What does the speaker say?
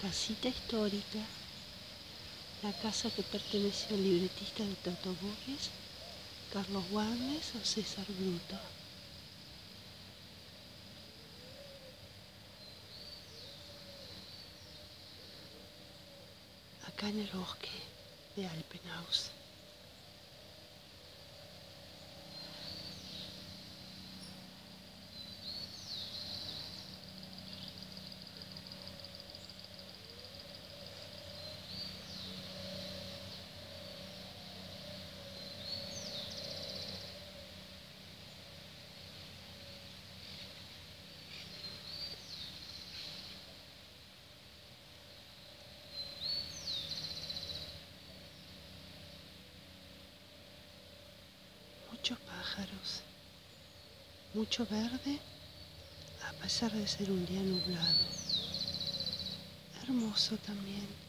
casita histórica, la casa que perteneció al libretista de Toto Borges, Carlos Guarnes o César Bruto. Acá en el bosque de Alpenhaus. Muchos pájaros, mucho verde a pesar de ser un día nublado. Hermoso también.